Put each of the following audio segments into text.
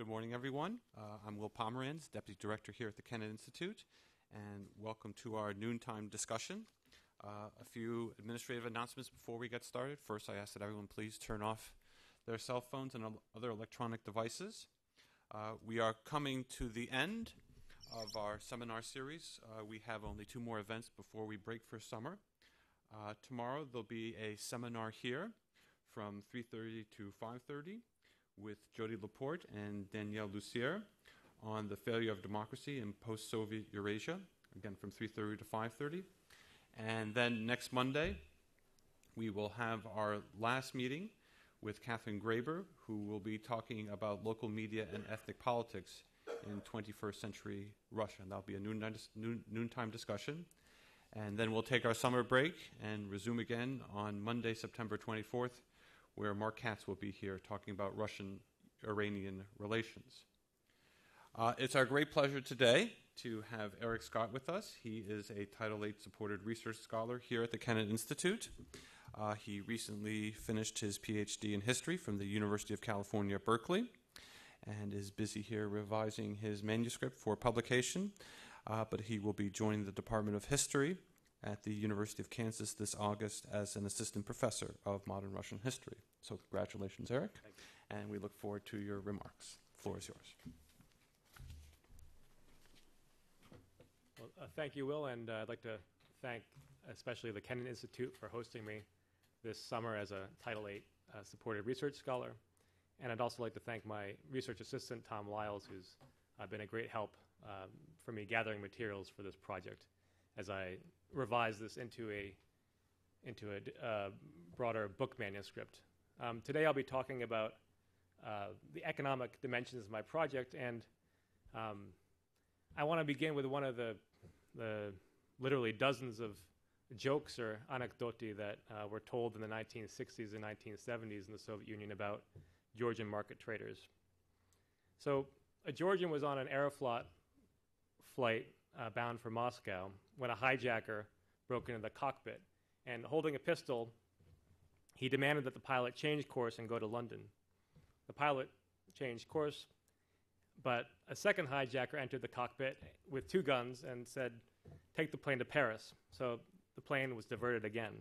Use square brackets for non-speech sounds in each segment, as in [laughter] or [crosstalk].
Good morning, everyone. Uh, I'm Will Pomeranz, Deputy Director here at the Kennan Institute, and welcome to our noontime discussion. Uh, a few administrative announcements before we get started. First, I ask that everyone please turn off their cell phones and other electronic devices. Uh, we are coming to the end of our seminar series. Uh, we have only two more events before we break for summer. Uh, tomorrow there'll be a seminar here from 3:30 to 5:30 with Jody Laporte and Danielle Lussier on the failure of democracy in post-Soviet Eurasia, again from 3:30 to 5:30. And then next Monday, we will have our last meeting with Catherine Graber, who will be talking about local media and ethnic politics in 21st century Russia. And that'll be a noon, noon, noontime discussion. And then we'll take our summer break and resume again on Monday, September 24th, where Mark Katz will be here talking about Russian Iranian relations. Uh, it's our great pleasure today to have Eric Scott with us. He is a Title VIII supported research scholar here at the Kennan Institute. Uh, he recently finished his PhD in history from the University of California, Berkeley, and is busy here revising his manuscript for publication. Uh, but he will be joining the Department of History at the University of Kansas this August as an assistant professor of modern Russian history. So, congratulations, Eric, and we look forward to your remarks. The floor is yours. Well, uh, thank you, Will, and uh, I'd like to thank especially the Kennan Institute for hosting me this summer as a Title VIII uh, supported research scholar. And I'd also like to thank my research assistant, Tom Lyles, who's uh, been a great help um, for me gathering materials for this project as I revise this into a, into a uh, broader book manuscript. Um, today I'll be talking about uh, the economic dimensions of my project, and um, I want to begin with one of the, the literally dozens of jokes or anecdoti that uh, were told in the 1960s and 1970s in the Soviet Union about Georgian market traders. So, a Georgian was on an Aeroflot flight uh, bound for Moscow when a hijacker broke into the cockpit and, holding a pistol, he demanded that the pilot change course and go to London. The pilot changed course, but a second hijacker entered the cockpit with two guns and said, Take the plane to Paris. So the plane was diverted again.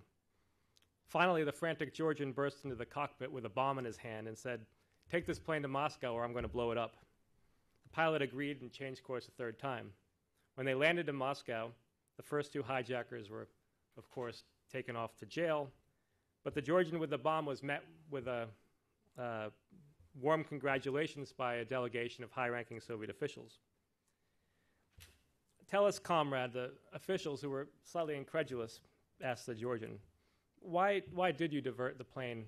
Finally, the frantic Georgian burst into the cockpit with a bomb in his hand and said, Take this plane to Moscow or I'm going to blow it up. The pilot agreed and changed course a third time. When they landed in Moscow, the first two hijackers were, of course, taken off to jail, but the Georgian with the bomb was met with a uh, warm congratulations by a delegation of high ranking Soviet officials. Tell us, comrade, the officials who were slightly incredulous asked the Georgian, why, why did you divert the plane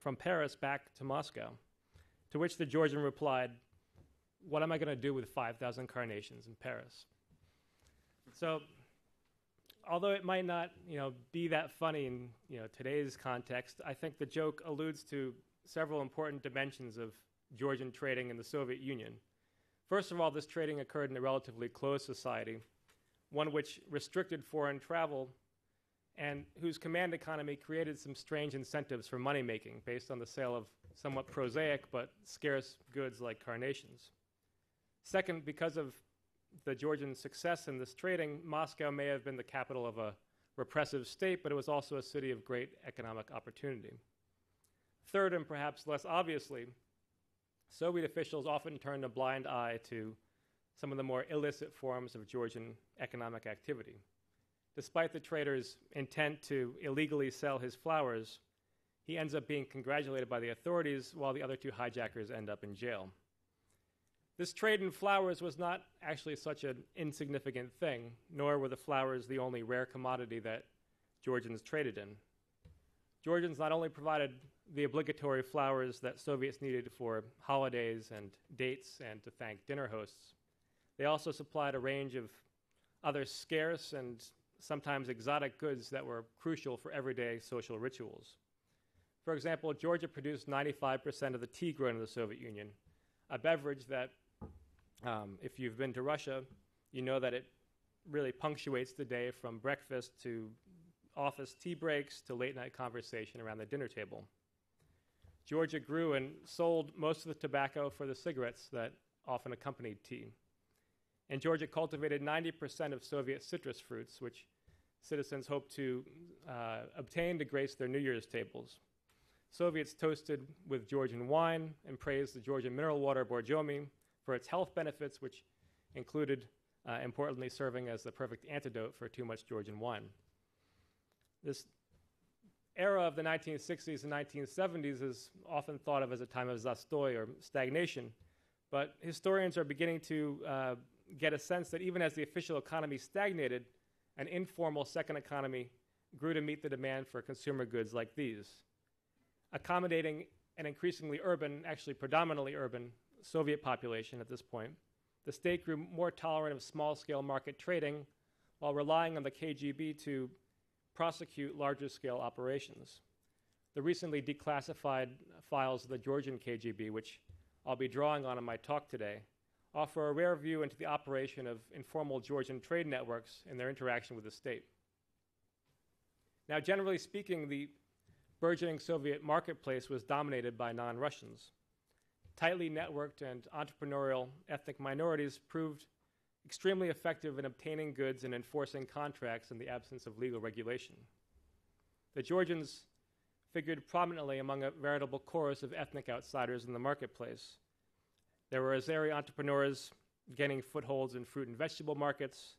from Paris back to Moscow? To which the Georgian replied, What am I going to do with 5,000 carnations in Paris? So, although it might not you know, be that funny in you know, today's context, I think the joke alludes to several important dimensions of Georgian trading in the Soviet Union. First of all, this trading occurred in a relatively closed society, one which restricted foreign travel and whose command economy created some strange incentives for money making based on the sale of somewhat prosaic but scarce goods like carnations. Second, because of the Georgian success in this trading, Moscow may have been the capital of a repressive state, but it was also a city of great economic opportunity. Third, and perhaps less obviously, Soviet officials often turned a blind eye to some of the more illicit forms of Georgian economic activity. Despite the trader's intent to illegally sell his flowers, he ends up being congratulated by the authorities while the other two hijackers end up in jail. This trade in flowers was not actually such an insignificant thing, nor were the flowers the only rare commodity that Georgians traded in. Georgians not only provided the obligatory flowers that Soviets needed for holidays and dates and to thank dinner hosts. They also supplied a range of other scarce and sometimes exotic goods that were crucial for everyday social rituals. For example, Georgia produced 95% of the tea grown in the Soviet Union, a beverage that, um, if you've been to Russia, you know that it really punctuates the day from breakfast to office tea breaks to late night conversation around the dinner table. Georgia grew and sold most of the tobacco for the cigarettes that often accompanied tea. And Georgia cultivated 90% of Soviet citrus fruits, which citizens hoped to uh, obtain to grace their New Year's tables. Soviets toasted with Georgian wine and praised the Georgian mineral water Borjomi for its health benefits, which included, uh, importantly, serving as the perfect antidote for too much Georgian wine. This era of the 1960s and 1970s is often thought of as a time of zastoi or stagnation, but historians are beginning to uh, get a sense that even as the official economy stagnated, an informal second economy grew to meet the demand for consumer goods like these. Accommodating an increasingly urban, actually predominantly urban, Soviet population at this point, the state grew more tolerant of small scale market trading while relying on the KGB to prosecute larger scale operations. The recently declassified files of the Georgian KGB, which I'll be drawing on in my talk today, offer a rare view into the operation of informal Georgian trade networks and their interaction with the state. Now, generally speaking, the burgeoning Soviet marketplace was dominated by non Russians. Tightly networked and entrepreneurial ethnic minorities proved extremely effective in obtaining goods and enforcing contracts in the absence of legal regulation. The Georgians figured prominently among a veritable chorus of ethnic outsiders in the marketplace. There were Azeri entrepreneurs gaining footholds in fruit and vegetable markets,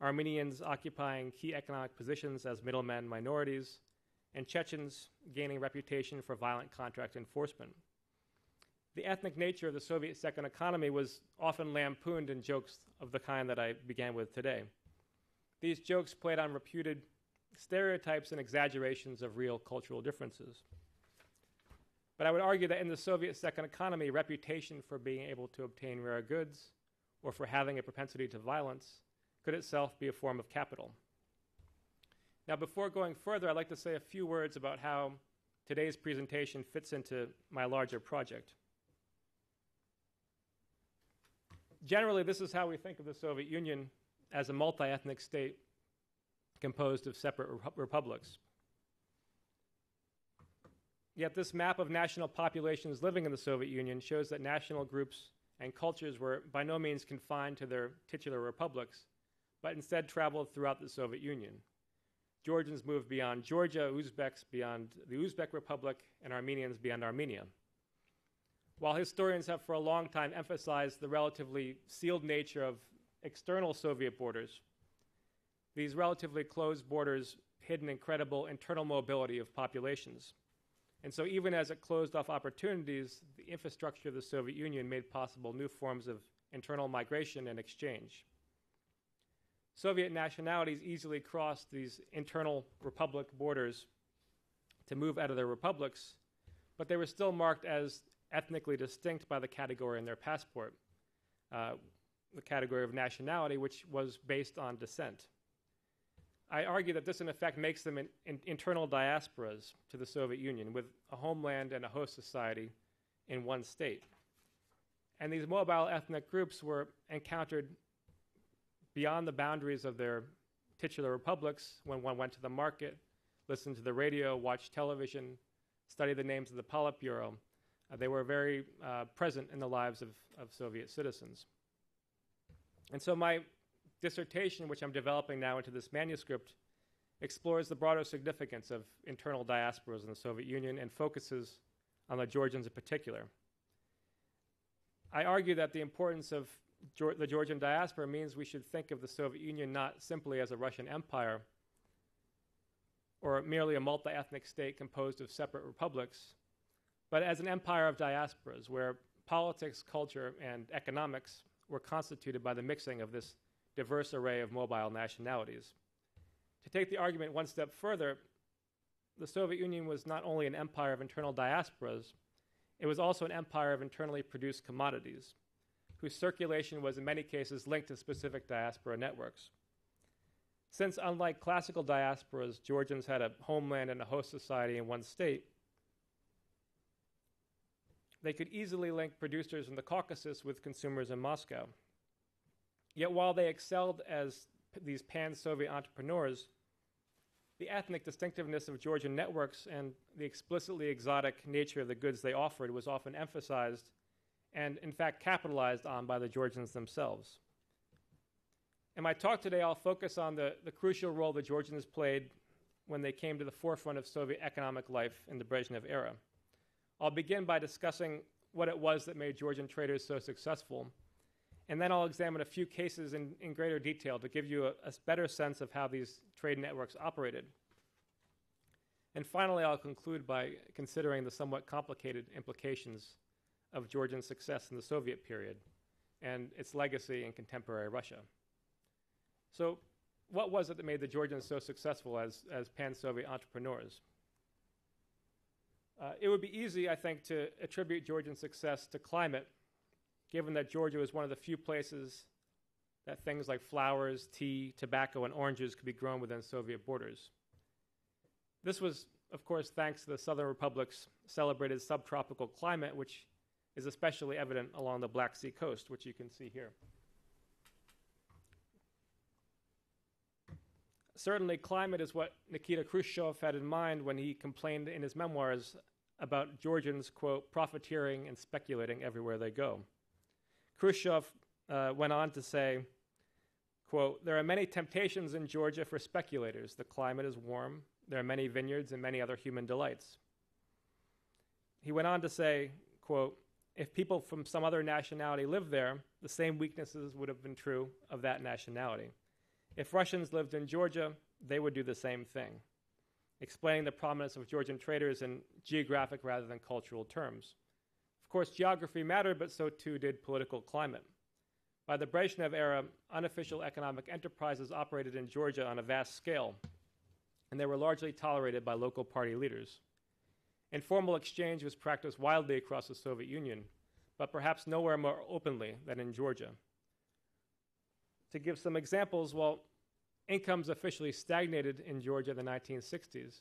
Armenians occupying key economic positions as middlemen minorities, and Chechens gaining reputation for violent contract enforcement. The ethnic nature of the Soviet second economy was often lampooned in jokes of the kind that I began with today. These jokes played on reputed stereotypes and exaggerations of real cultural differences. But I would argue that in the Soviet second economy, reputation for being able to obtain rare goods or for having a propensity to violence could itself be a form of capital. Now, before going further, I'd like to say a few words about how today's presentation fits into my larger project. Generally, this is how we think of the Soviet Union as a multi ethnic state composed of separate republics. Yet, this map of national populations living in the Soviet Union shows that national groups and cultures were by no means confined to their titular republics, but instead traveled throughout the Soviet Union. Georgians moved beyond Georgia, Uzbeks beyond the Uzbek Republic, and Armenians beyond Armenia. While historians have for a long time emphasized the relatively sealed nature of external Soviet borders, these relatively closed borders hid an incredible internal mobility of populations. And so, even as it closed off opportunities, the infrastructure of the Soviet Union made possible new forms of internal migration and exchange. Soviet nationalities easily crossed these internal republic borders to move out of their republics, but they were still marked as ethnically distinct by the category in their passport, uh, the category of nationality, which was based on descent. I argue that this, in effect, makes them in, in, internal diasporas to the Soviet Union, with a homeland and a host society in one state. And these mobile ethnic groups were encountered beyond the boundaries of their titular republics when one went to the market, listened to the radio, watched television, studied the names of the Politburo. Uh, they were very uh, present in the lives of, of Soviet citizens. And so my dissertation, which I'm developing now into this manuscript, explores the broader significance of internal diasporas in the Soviet Union and focuses on the Georgians in particular. I argue that the importance of Geor- the Georgian diaspora means we should think of the Soviet Union not simply as a Russian empire or merely a multi ethnic state composed of separate republics, but as an empire of diasporas where politics, culture, and economics were constituted by the mixing of this diverse array of mobile nationalities. To take the argument one step further, the Soviet Union was not only an empire of internal diasporas, it was also an empire of internally produced commodities, whose circulation was in many cases linked to specific diaspora networks. Since, unlike classical diasporas, Georgians had a homeland and a host society in one state, they could easily link producers in the Caucasus with consumers in Moscow. Yet while they excelled as these pan Soviet entrepreneurs, the ethnic distinctiveness of Georgian networks and the explicitly exotic nature of the goods they offered was often emphasized and, in fact, capitalized on by the Georgians themselves. In my talk today, I'll focus on the, the crucial role the Georgians played when they came to the forefront of Soviet economic life in the Brezhnev era. I'll begin by discussing what it was that made Georgian traders so successful, and then I'll examine a few cases in, in greater detail to give you a, a better sense of how these trade networks operated. And finally, I'll conclude by considering the somewhat complicated implications of Georgian success in the Soviet period and its legacy in contemporary Russia. So, what was it that made the Georgians so successful as, as pan Soviet entrepreneurs? Uh, it would be easy, I think, to attribute Georgian success to climate, given that Georgia was one of the few places that things like flowers, tea, tobacco, and oranges could be grown within Soviet borders. This was, of course, thanks to the Southern Republic's celebrated subtropical climate, which is especially evident along the Black Sea coast, which you can see here. Certainly, climate is what Nikita Khrushchev had in mind when he complained in his memoirs about Georgians, quote, profiteering and speculating everywhere they go. Khrushchev uh, went on to say, quote, There are many temptations in Georgia for speculators. The climate is warm, there are many vineyards and many other human delights. He went on to say, quote, If people from some other nationality lived there, the same weaknesses would have been true of that nationality. If Russians lived in Georgia, they would do the same thing, explaining the prominence of Georgian traders in geographic rather than cultural terms. Of course, geography mattered, but so too did political climate. By the Brezhnev era, unofficial economic enterprises operated in Georgia on a vast scale, and they were largely tolerated by local party leaders. Informal exchange was practiced widely across the Soviet Union, but perhaps nowhere more openly than in Georgia. To give some examples, well, incomes officially stagnated in Georgia in the 1960s.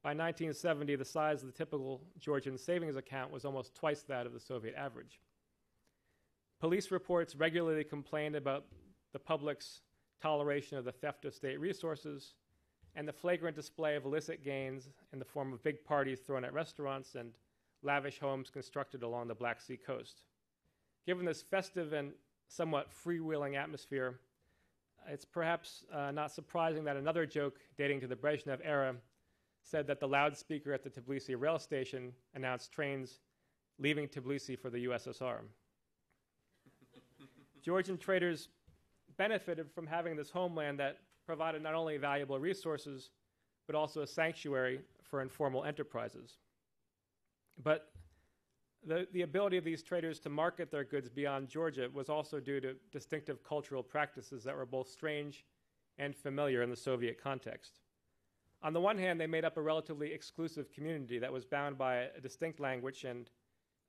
By 1970, the size of the typical Georgian savings account was almost twice that of the Soviet average. Police reports regularly complained about the public's toleration of the theft of state resources and the flagrant display of illicit gains in the form of big parties thrown at restaurants and lavish homes constructed along the Black Sea coast. Given this festive and somewhat freewheeling atmosphere, it's perhaps uh, not surprising that another joke dating to the Brezhnev era said that the loudspeaker at the Tbilisi rail station announced trains leaving Tbilisi for the USSR. [laughs] Georgian traders benefited from having this homeland that provided not only valuable resources, but also a sanctuary for informal enterprises. But the, the ability of these traders to market their goods beyond Georgia was also due to distinctive cultural practices that were both strange and familiar in the Soviet context. On the one hand, they made up a relatively exclusive community that was bound by a distinct language and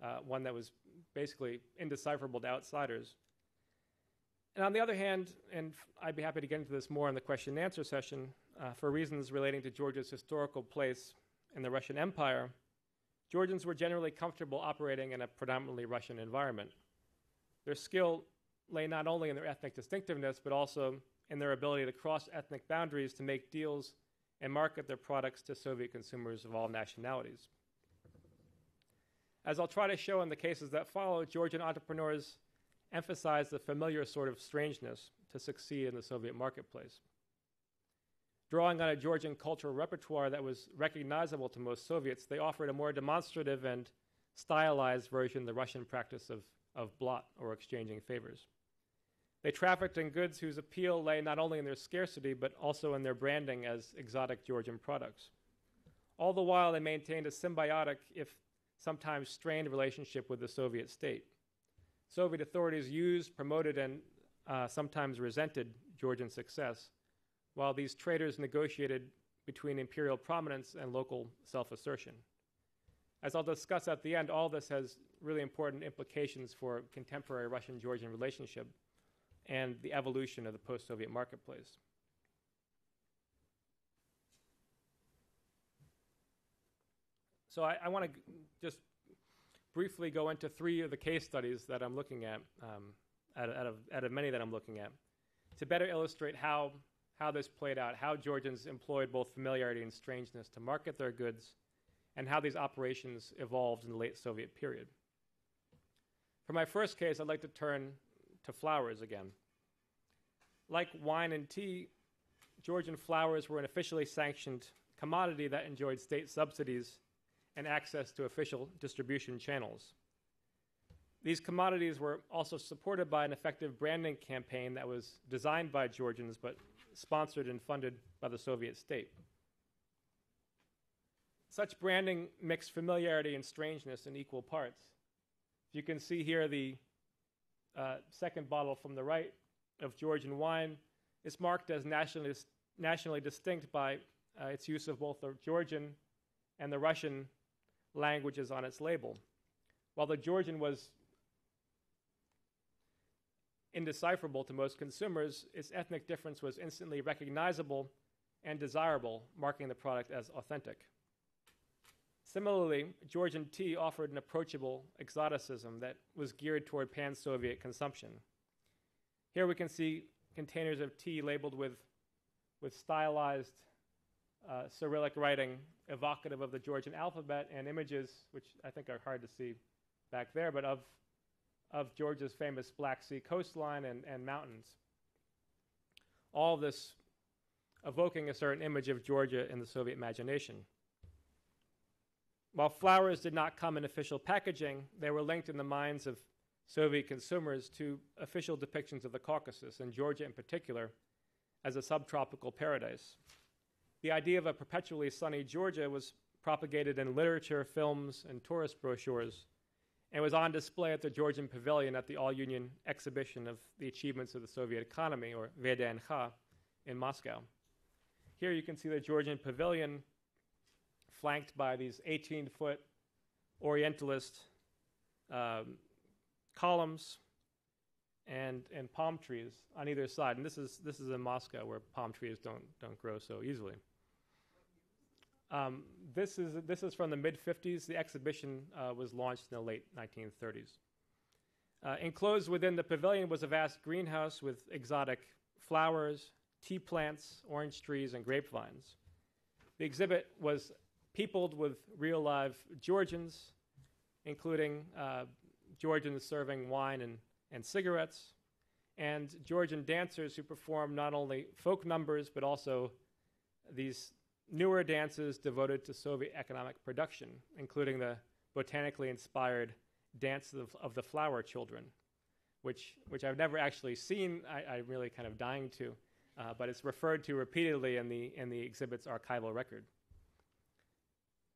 uh, one that was basically indecipherable to outsiders. And on the other hand, and I'd be happy to get into this more in the question and answer session, uh, for reasons relating to Georgia's historical place in the Russian Empire, Georgians were generally comfortable operating in a predominantly Russian environment. Their skill lay not only in their ethnic distinctiveness, but also in their ability to cross ethnic boundaries to make deals and market their products to Soviet consumers of all nationalities. As I'll try to show in the cases that follow, Georgian entrepreneurs emphasized the familiar sort of strangeness to succeed in the Soviet marketplace drawing on a Georgian cultural repertoire that was recognizable to most Soviets, they offered a more demonstrative and stylized version of the Russian practice of, of blat or exchanging favors. They trafficked in goods whose appeal lay not only in their scarcity, but also in their branding as exotic Georgian products. All the while, they maintained a symbiotic, if sometimes strained, relationship with the Soviet state. Soviet authorities used, promoted, and uh, sometimes resented Georgian success while these traders negotiated between imperial prominence and local self assertion. As I'll discuss at the end, all this has really important implications for contemporary Russian Georgian relationship and the evolution of the post Soviet marketplace. So I, I want to g- just briefly go into three of the case studies that I'm looking at, um, out, of, out, of, out of many that I'm looking at, to better illustrate how how this played out, how Georgians employed both familiarity and strangeness to market their goods, and how these operations evolved in the late Soviet period. For my first case, I'd like to turn to flowers again. Like wine and tea, Georgian flowers were an officially sanctioned commodity that enjoyed state subsidies and access to official distribution channels. These commodities were also supported by an effective branding campaign that was designed by Georgians but sponsored and funded by the Soviet state. Such branding mixed familiarity and strangeness in equal parts. You can see here the uh, second bottle from the right of Georgian wine is marked as nationally, nationally distinct by uh, its use of both the Georgian and the Russian languages on its label. While the Georgian was indecipherable to most consumers, its ethnic difference was instantly recognizable and desirable, marking the product as authentic. Similarly, Georgian tea offered an approachable exoticism that was geared toward pan Soviet consumption. Here we can see containers of tea labeled with, with stylized uh, Cyrillic writing evocative of the Georgian alphabet and images, which I think are hard to see back there, but of of Georgia's famous Black Sea coastline and, and mountains. All this evoking a certain image of Georgia in the Soviet imagination. While flowers did not come in official packaging, they were linked in the minds of Soviet consumers to official depictions of the Caucasus, and Georgia in particular, as a subtropical paradise. The idea of a perpetually sunny Georgia was propagated in literature, films, and tourist brochures and was on display at the Georgian Pavilion at the All Union exhibition of the achievements of the Soviet economy, or VDNH, in Moscow. Here you can see the Georgian Pavilion flanked by these 18 foot Orientalist um, columns and, and palm trees on either side. And this is, this is in Moscow where palm trees don't, don't grow so easily. Um, this, is, this is from the mid 50s. The exhibition uh, was launched in the late 1930s. Uh, enclosed within the pavilion was a vast greenhouse with exotic flowers, tea plants, orange trees, and grapevines. The exhibit was peopled with real live Georgians, including uh, Georgians serving wine and, and cigarettes, and Georgian dancers who performed not only folk numbers but also these newer dances devoted to Soviet economic production, including the botanically inspired Dance of, of the Flower Children, which, which I've never actually seen. I, am really kind of dying to, uh, but it's referred to repeatedly in the, in the exhibit's archival record.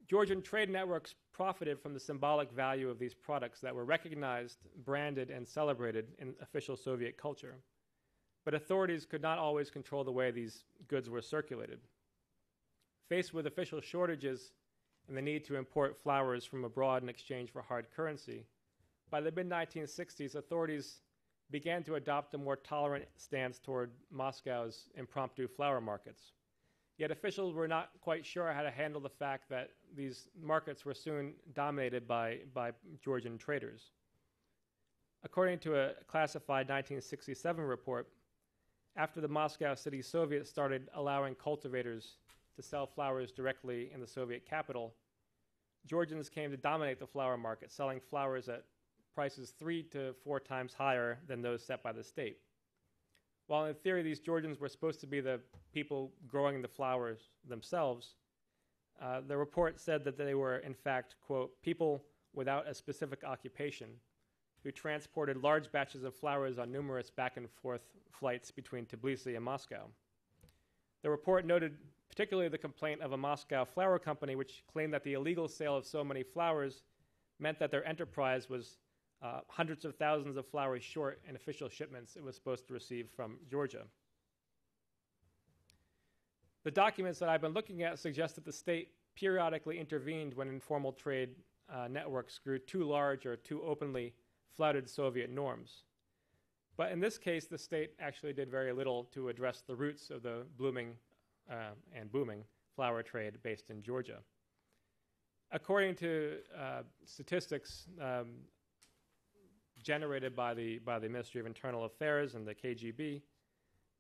Georgian trade networks profited from the symbolic value of these products that were recognized, branded, and celebrated in official Soviet culture. But authorities could not always control the way these goods were circulated. Faced with official shortages and the need to import flowers from abroad in exchange for hard currency, by the mid 1960s, authorities began to adopt a more tolerant stance toward Moscow's impromptu flower markets. Yet officials were not quite sure how to handle the fact that these markets were soon dominated by, by Georgian traders. According to a classified 1967 report, after the Moscow City Soviet started allowing cultivators to sell flowers directly in the Soviet capital, Georgians came to dominate the flower market, selling flowers at prices three to four times higher than those set by the state. While in theory these Georgians were supposed to be the people growing the flowers themselves, uh, the report said that they were, in fact, quote, people without a specific occupation who transported large batches of flowers on numerous back and forth flights between Tbilisi and Moscow. The report noted particularly the complaint of a Moscow flower company, which claimed that the illegal sale of so many flowers meant that their enterprise was uh, hundreds of thousands of flowers short in official shipments it was supposed to receive from Georgia. The documents that I've been looking at suggest that the state periodically intervened when informal trade uh, networks grew too large or too openly flouted Soviet norms. But in this case, the state actually did very little to address the roots of the blooming uh, and booming flower trade based in Georgia. According to uh, statistics um, generated by the, by the Ministry of Internal Affairs and the KGB,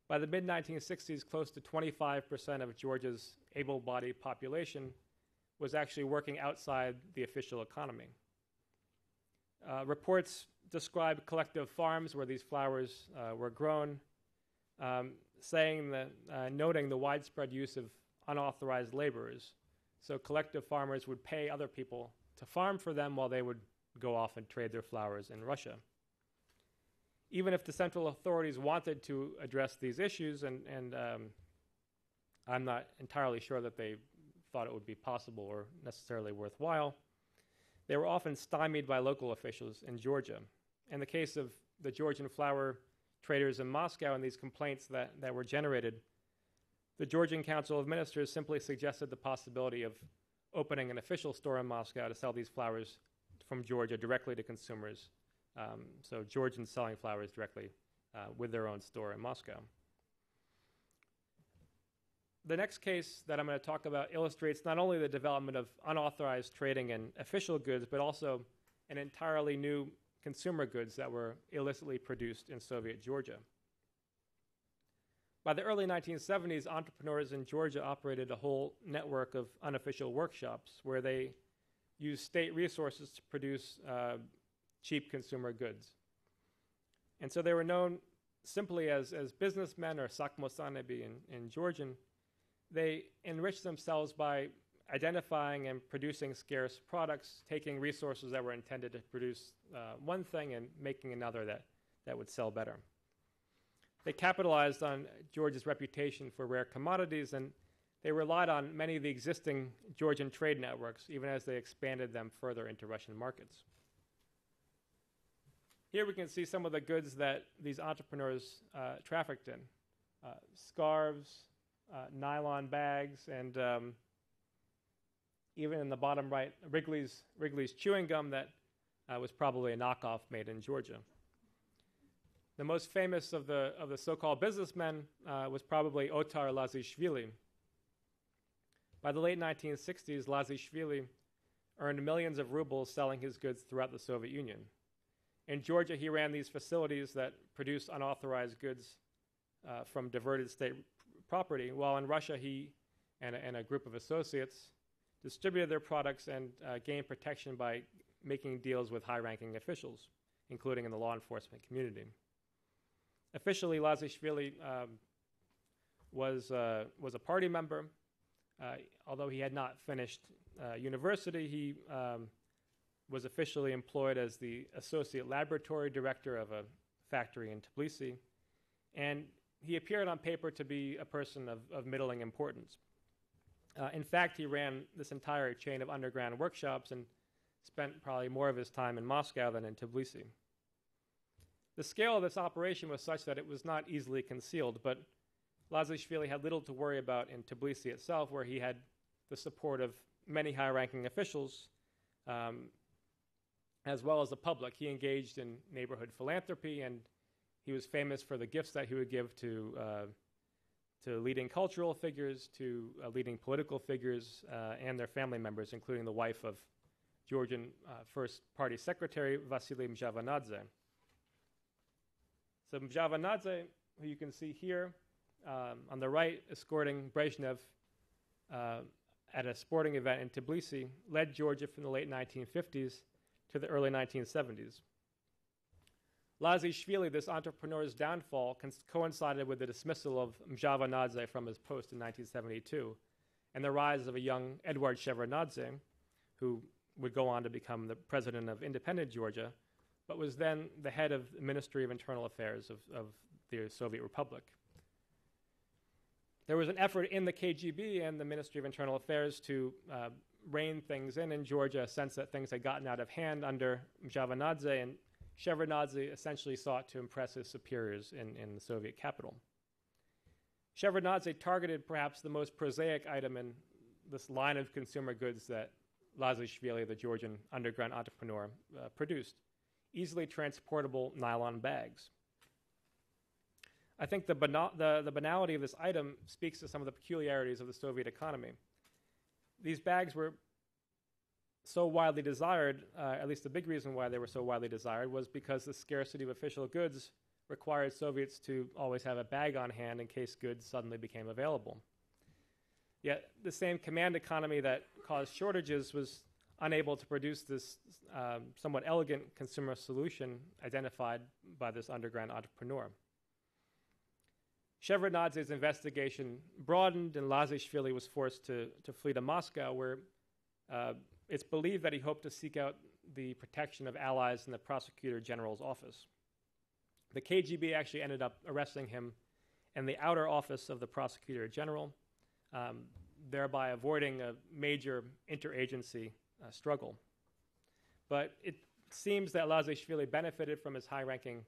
By the mid 1960s, close to 25% of Georgia's able bodied population was actually working outside the official economy. Uh, reports describe collective farms where these flowers uh, were grown, um, saying that, uh, noting the widespread use of unauthorized laborers. So collective farmers would pay other people to farm for them while they would go off and trade their flowers in Russia. Even if the central authorities wanted to address these issues, and, and um, I'm not entirely sure that they thought it would be possible or necessarily worthwhile, they were often stymied by local officials in Georgia. In the case of the Georgian flower traders in Moscow and these complaints that, that were generated, the Georgian Council of Ministers simply suggested the possibility of opening an official store in Moscow to sell these flowers from Georgia directly to consumers. Um, so Georgians selling flowers directly uh, with their own store in Moscow. The next case that I'm going to talk about illustrates not only the development of unauthorized trading in official goods, but also an entirely new consumer goods that were illicitly produced in Soviet Georgia. By the early 1970s, entrepreneurs in Georgia operated a whole network of unofficial workshops where they used state resources to produce uh, cheap consumer goods. And so they were known simply as, as businessmen or sakmosanebi in, in Georgian. They enriched themselves by identifying and producing scarce products, taking resources that were intended to produce uh, one thing and making another that, that would sell better. They capitalized on Georgia's reputation for rare commodities and they relied on many of the existing Georgian trade networks, even as they expanded them further into Russian markets. Here we can see some of the goods that these entrepreneurs uh, trafficked in uh, scarves, uh, nylon bags, and um, even in the bottom right, Wrigley's, Wrigley's chewing gum that uh, was probably a knockoff made in Georgia. The most famous of the, of the so called businessmen uh, was probably Otar Lazishvili. By the late 1960s, Lazishvili earned millions of rubles selling his goods throughout the Soviet Union. In Georgia, he ran these facilities that produced unauthorized goods uh, from diverted state property, while in Russia, he and and a group of associates distributed their products and uh, gained protection by making deals with high ranking officials, including in the law enforcement community. Officially, Lazishvili um, was, uh, was a party member. Uh, although he had not finished uh, university, he um, was officially employed as the associate laboratory director of a factory in Tbilisi. And he appeared on paper to be a person of, of middling importance. Uh, in fact, he ran this entire chain of underground workshops and spent probably more of his time in Moscow than in Tbilisi. The scale of this operation was such that it was not easily concealed, but Lazishvili had little to worry about in Tbilisi itself, where he had the support of many high ranking officials, um, as well as the public. He engaged in neighborhood philanthropy, and he was famous for the gifts that he would give to, uh, to leading cultural figures, to uh, leading political figures, uh, and their family members, including the wife of Georgian uh, First Party Secretary Vasily Mzhavanadze. So Mzhavanadze, who you can see here um, on the right, escorting Brezhnev uh, at a sporting event in Tbilisi, led Georgia from the late 1950s to the early 1970s. Lazishvili, this entrepreneur's downfall, coincided with the dismissal of Mzhavanadze from his post in 1972 and the rise of a young Edward Shevardnadze, who would go on to become the president of independent Georgia but was then the head of the Ministry of Internal Affairs of, of the Soviet Republic. There was an effort in the KGB and the Ministry of Internal Affairs to uh, rein things in in Georgia, a sense that things had gotten out of hand under Mzhavanadze, and Shevardnadze essentially sought to impress his superiors in, in the Soviet capital. Shevardnadze targeted perhaps the most prosaic item in this line of consumer goods that Lazishvili, the Georgian underground entrepreneur, uh, produced easily transportable nylon bags. I think the, the, the banality of this item speaks to some of the peculiarities of the Soviet economy. These bags were so widely desired, uh, at least the big reason why they were so widely desired was because the scarcity of official goods required Soviets to always have a bag on hand in case goods suddenly became available. Yet the same command economy that caused shortages was unable to produce this um, somewhat elegant consumer solution identified by this underground entrepreneur. Shevardnadze's investigation broadened, and Lazishvili was forced to, to flee to Moscow, where uh, it's believed that he hoped to seek out the protection of allies in the prosecutor general's office. The KGB actually ended up arresting him in the outer office of the prosecutor general, um, thereby avoiding a major interagency uh, struggle. But it seems that Lazishvili benefited from his high ranking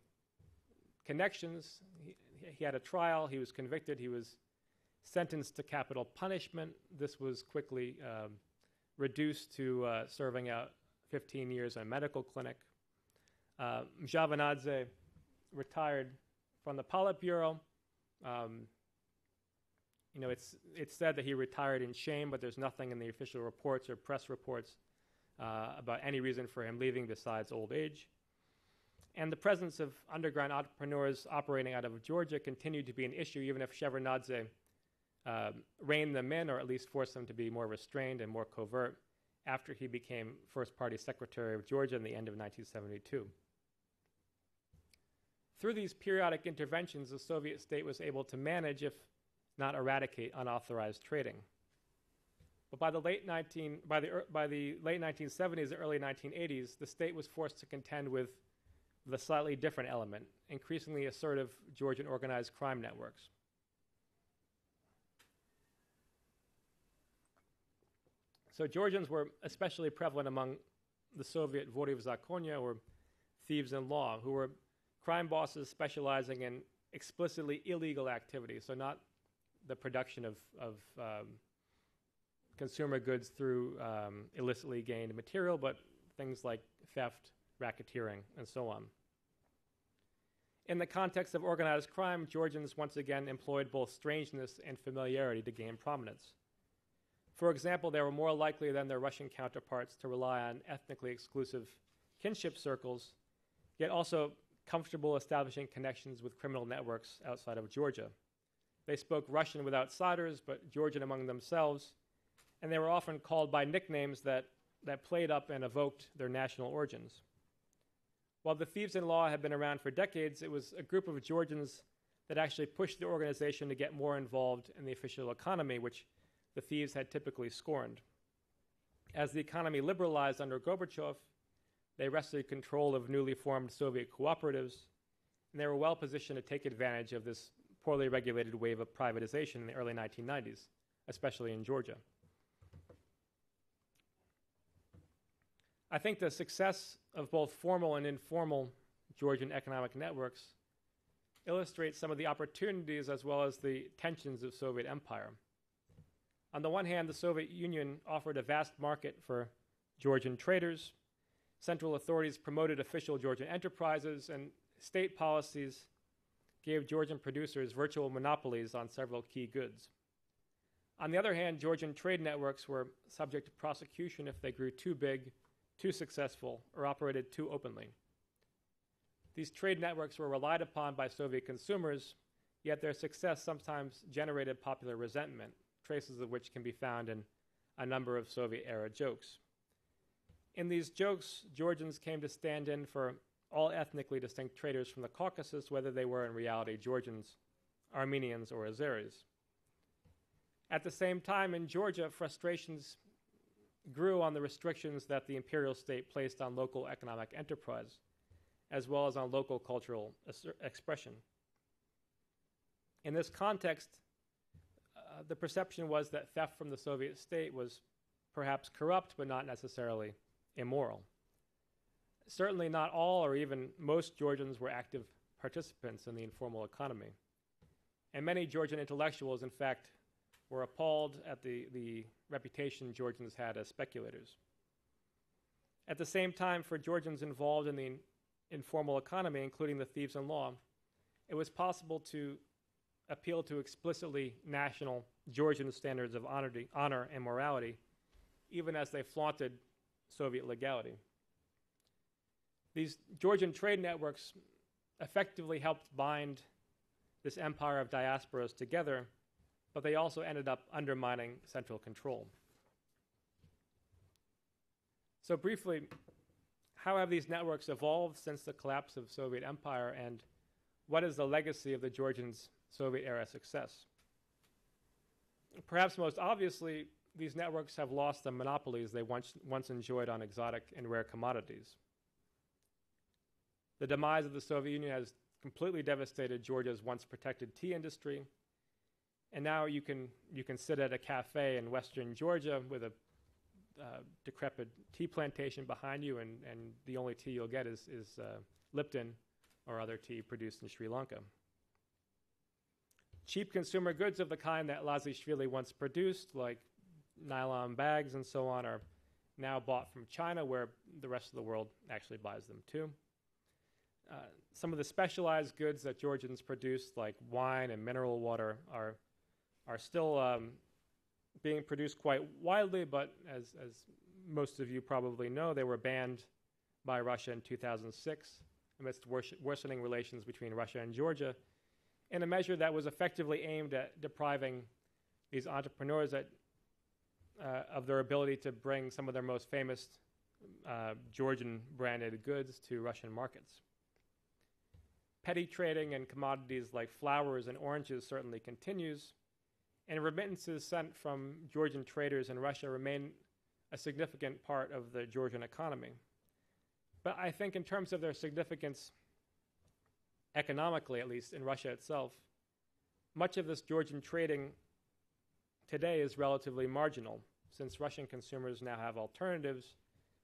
connections. He, he had a trial, he was convicted, he was sentenced to capital punishment. This was quickly um, reduced to uh, serving out 15 years in a medical clinic. Uh, retired from the Politburo. Um, you know, it's, it's said that he retired in shame, but there's nothing in the official reports or press reports uh, about any reason for him leaving besides old age. And the presence of underground entrepreneurs operating out of Georgia continued to be an issue, even if Shevardnadze uh, reined them in, or at least forced them to be more restrained and more covert after he became first party secretary of Georgia in the end of 1972. Through these periodic interventions, the Soviet state was able to manage, if not eradicate, unauthorized trading. But by the late 19, by the, by the late 1970s and early 1980s, the state was forced to contend with the slightly different element, increasingly assertive Georgian organized crime networks. So Georgians were especially prevalent among the Soviet vori v zakonya, or thieves in law, who were crime bosses specializing in explicitly illegal activities, so not the production of, of um, consumer goods through um, illicitly gained material, but things like theft, racketeering, and so on. In the context of organized crime, Georgians once again employed both strangeness and familiarity to gain prominence. For example, they were more likely than their Russian counterparts to rely on ethnically exclusive kinship circles, yet also comfortable establishing connections with criminal networks outside of Georgia. They spoke Russian with outsiders, but Georgian among themselves, and they were often called by nicknames that, that played up and evoked their national origins. While the Thieves in Law had been around for decades, it was a group of Georgians that actually pushed the organization to get more involved in the official economy, which the thieves had typically scorned. As the economy liberalized under Gorbachev, they wrested control of newly formed Soviet cooperatives, and they were well positioned to take advantage of this poorly regulated wave of privatization in the early 1990s, especially in Georgia. I think the success of both formal and informal Georgian economic networks illustrates some of the opportunities as well as the tensions of Soviet empire. On the one hand, the Soviet Union offered a vast market for Georgian traders. Central authorities promoted official Georgian enterprises, and state policies gave Georgian producers virtual monopolies on several key goods. On the other hand, Georgian trade networks were subject to prosecution if they grew too big, too successful, or operated too openly. These trade networks were relied upon by Soviet consumers, yet their success sometimes generated popular resentment traces of which can be found in a number of Soviet era jokes. In these jokes, Georgians came to stand in for all ethnically distinct traders from the Caucasus, whether they were in reality Georgians, Armenians, or Azeris. At the same time, in Georgia, frustrations grew on the restrictions that the imperial state placed on local economic enterprise, as well as on local cultural expression. In this context, the perception was that theft from the Soviet state was perhaps corrupt, but not necessarily immoral. Certainly, not all or even most Georgians were active participants in the informal economy. And many Georgian intellectuals, in fact, were appalled at the, the reputation Georgians had as speculators. At the same time, for Georgians involved in the informal economy, including the thieves in law, it was possible to appeal to explicitly national Georgian standards of honor, honor and morality, even as they flaunted Soviet legality. These Georgian trade networks effectively helped bind this empire of diasporas together, but they also ended up undermining central control. So, briefly, how have these networks evolved since the collapse of Soviet empire, and what is the legacy of the Georgians' Soviet era success? Perhaps most obviously, these networks have lost the monopolies they once, once enjoyed on exotic and rare commodities. The demise of the Soviet Union has completely devastated Georgia's once protected tea industry. And now you can, you can sit at a cafe in western Georgia with a uh, decrepit tea plantation behind you, and, and the only tea you'll get is, is uh, Lipton or other tea produced in Sri Lanka. Cheap consumer goods of the kind that Lazishvili once produced, like nylon bags and so on, are now bought from China, where the rest of the world actually buys them too. Uh, some of the specialized goods that Georgians produce, like wine and mineral water, are are still um, being produced quite widely, but as, as most of you probably know, they were banned by Russia in 2006 amidst worsening relations between Russia and Georgia, in a measure that was effectively aimed at depriving these entrepreneurs uh, of their ability to bring some of their most famous uh, Georgian branded goods to Russian markets. Petty trading in commodities like flowers and oranges certainly continues, and remittances sent from Georgian traders in Russia remain a significant part of the Georgian economy. But I think, in terms of their significance, economically at least, in Russia itself, much of this Georgian trading today is relatively marginal, since Russian consumers now have alternatives,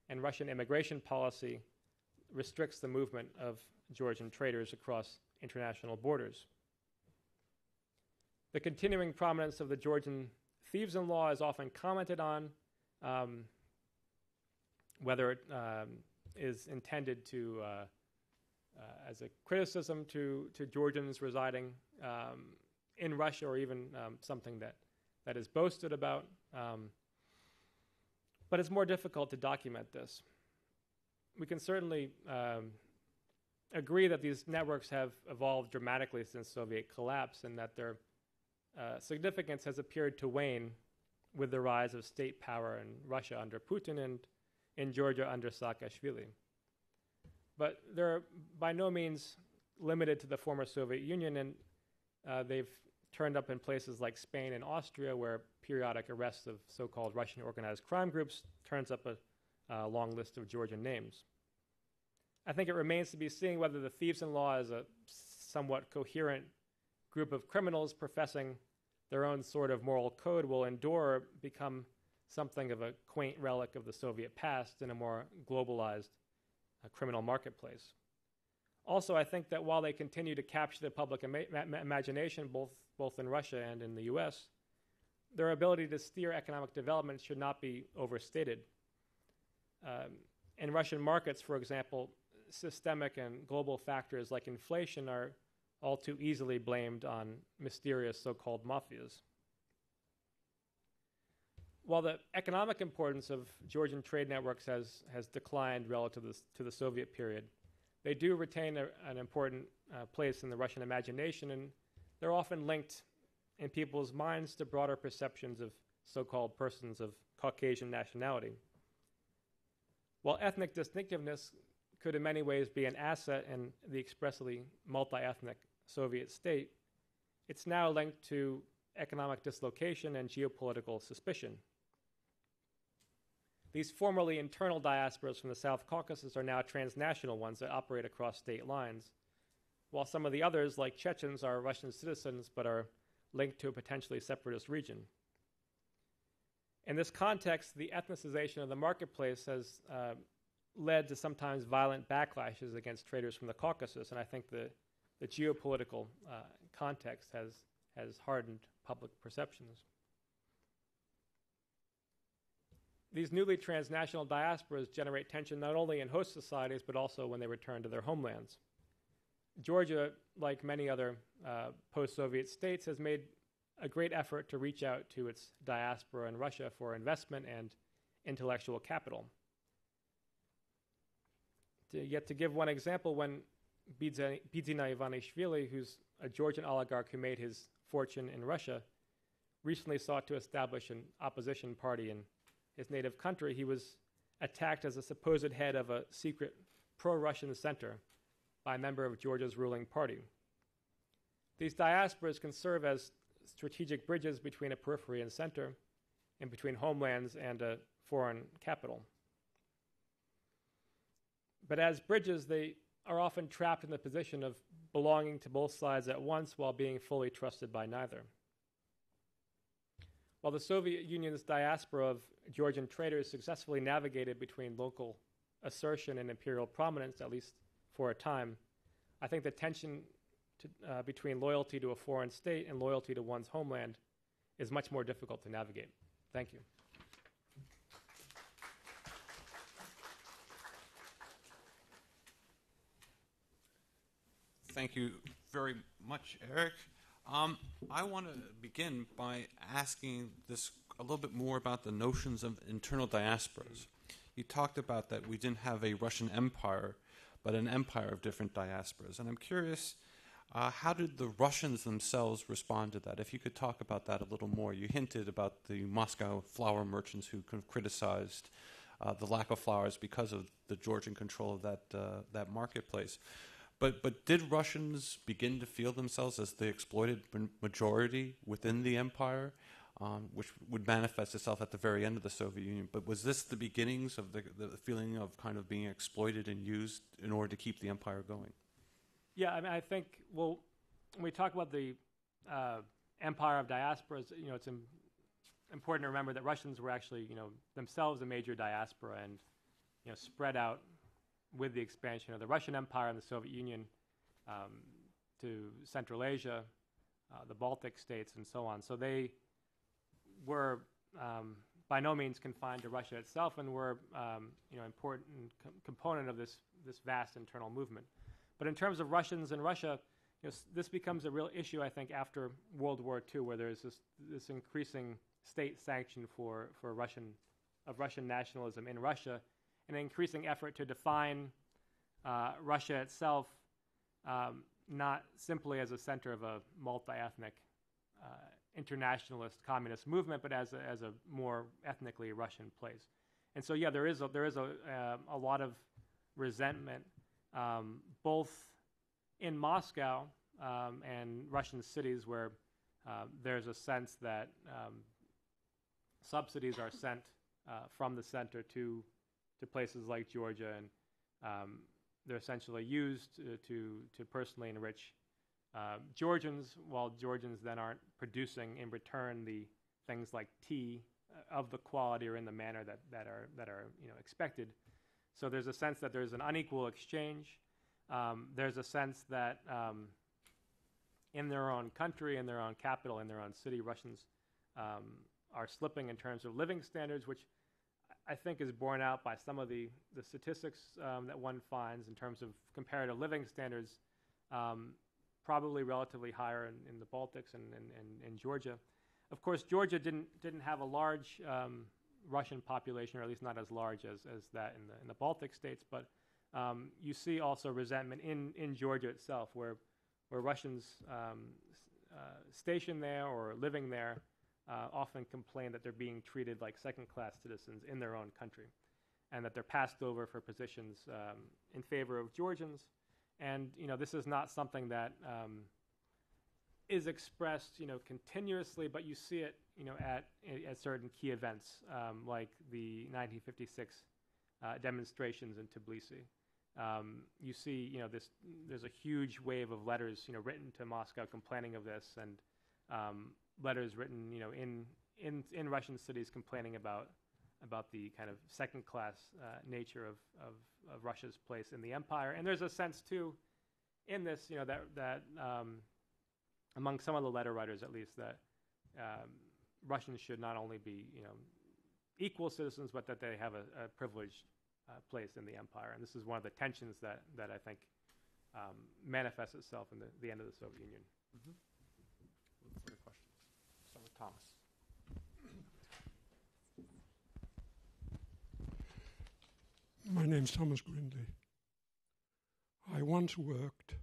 and Russian immigration policy restricts the movement of Georgian traders across international borders. The continuing prominence of the Georgian thieves in law is often commented on, um, whether it um, is intended to, uh, uh, as a criticism to, to Georgians residing um, in Russia or even um, something that, that is boasted about. Um, but it's more difficult to document this. We can certainly um, agree that these networks have evolved dramatically since Soviet collapse and that their uh, significance has appeared to wane with the rise of state power in Russia under Putin and in Georgia under Saakashvili. But they're by no means limited to the former Soviet Union, and uh, they've turned up in places like Spain and Austria, where periodic arrests of so called Russian organized crime groups turns up a, long list of Georgian names. I think it remains to be seen whether the thieves in law is a somewhat coherent group of criminals professing their own sort of moral code will endure or become something of a quaint relic of the Soviet past in a more globalized criminal marketplace. Also, I think that while they continue to capture the public ima- ma- imagination both, both in Russia and in the US, their ability to steer economic development should not be overstated. Um, in Russian markets, for example, systemic and global factors like inflation are all too easily blamed on mysterious so called mafias. While the economic importance of Georgian trade networks has, has declined relative to the, Soviet period, they do retain a, an important uh, place in the Russian imagination, and they're often linked in people's minds to broader perceptions of so called persons of Caucasian nationality. While ethnic distinctiveness could in many ways be an asset in the expressly multi ethnic Soviet state, it's now linked to economic dislocation and geopolitical suspicion. These formerly internal diasporas from the South Caucasus are now transnational ones that operate across state lines, while some of the others, like Chechens, are Russian citizens but are linked to a potentially separatist region. In this context, the ethnicization of the marketplace has uh, led to sometimes violent backlashes against traders from the Caucasus, and I think the the geopolitical uh, context has, has hardened public perceptions. These newly transnational diasporas generate tension not only in host societies but also when they return to their homelands. Georgia, like many other uh, post Soviet states, has made a great effort to reach out to its diaspora in Russia for investment and intellectual capital. To, yet, to give one example, when Bidzina Ivanishvili, who's a Georgian oligarch who made his fortune in Russia, recently sought to establish an opposition party in his native country. He was attacked as a supposed head of a secret pro Russian center by a member of Georgia's ruling party. These diasporas can serve as strategic bridges between a periphery and center, and between homelands and a foreign capital. But as bridges, they are often trapped in the position of belonging to both sides at once while being fully trusted by neither. While the Soviet Union's diaspora of Georgian traders successfully navigated between local assertion and imperial prominence, at least for a time, I think the tension to, uh, between loyalty to a foreign state and loyalty to one's homeland is much more difficult to navigate. Thank you. Thank you very much, Eric. Um, I want to begin by asking this a little bit more about the notions of internal diasporas. You talked about that we didn't have a Russian empire, but an empire of different diasporas. And I'm curious, uh, how did the Russians themselves respond to that? If you could talk about that a little more. You hinted about the Moscow flower merchants who kind of criticized uh, the lack of flowers because of the Georgian control of that, uh, that marketplace. But but did Russians begin to feel themselves as the exploited majority within the empire, um, which would manifest itself at the very end of the Soviet Union? But was this the beginnings of the, the feeling of kind of being exploited and used in order to keep the empire going? Yeah, I mean, I think well, when we talk about the uh, empire of diasporas, you know, it's Im- important to remember that Russians were actually, you know, themselves a major diaspora and you know spread out with the expansion of the Russian Empire and the Soviet Union um, to Central Asia, uh, the Baltic states, and so on. So they were um, by no means confined to Russia itself, and were um, you know important com- component of this this vast internal movement. But in terms of Russians and Russia, you know, s- this becomes a real issue, I think, after World War II, where there's this this increasing state sanction for for Russian of Russian nationalism in Russia an increasing effort to define uh, Russia itself um, not simply as a center of a multi ethnic uh, internationalist communist movement, but as a, as a more ethnically Russian place. And so, yeah, there is a, there is a, uh, a lot of resentment, um, both in Moscow um, and Russian cities, where uh, there's a sense that um, subsidies are sent uh, from the center to to places like Georgia, and um, they're essentially used to, to, personally enrich uh, Georgians, while Georgians then aren't producing in return the things like tea uh, of the quality or in the manner that, that are that are you know expected. So there's a sense that there's an unequal exchange. Um, there's a sense that um, in their own country, in their own capital, in their own city, Russians um, are slipping in terms of living standards, which I think is borne out by some of the, the statistics um, that one finds in terms of comparative living standards, um, probably relatively higher in, in the Baltics and in Georgia. Of course, Georgia didn't, didn't have a large um, Russian population, or at least not as large as, as that in the, in the Baltic states, but um, you see also resentment in, in Georgia itself, where, where Russians um, uh, stationed there or living there uh, often complain that they're being treated like second class citizens in their own country and that they're passed over for positions um, in favor of Georgians. And you know, this is not something that um, is expressed, you know, continuously, but you see it, you know, at at certain key events um, like the 1956 uh, demonstrations in Tbilisi. Um, you see, you know, this. There's a huge wave of letters, you know, written to Moscow complaining of this, and um, letters written, you know, in in in Russian cities complaining about about the kind of second class uh, nature of, of, of Russia's place in the empire. And there's a sense too, in this, you know, that that um, among some of the letter writers, at least, that um, Russians should not only be, you know, equal citizens, but that they have a, a privileged uh, place in the empire. And this is one of the tensions that that I think um, manifests itself in the, the end of the Soviet Union. Mm-hmm. Thomas. My name's Thomas Grindley. I once worked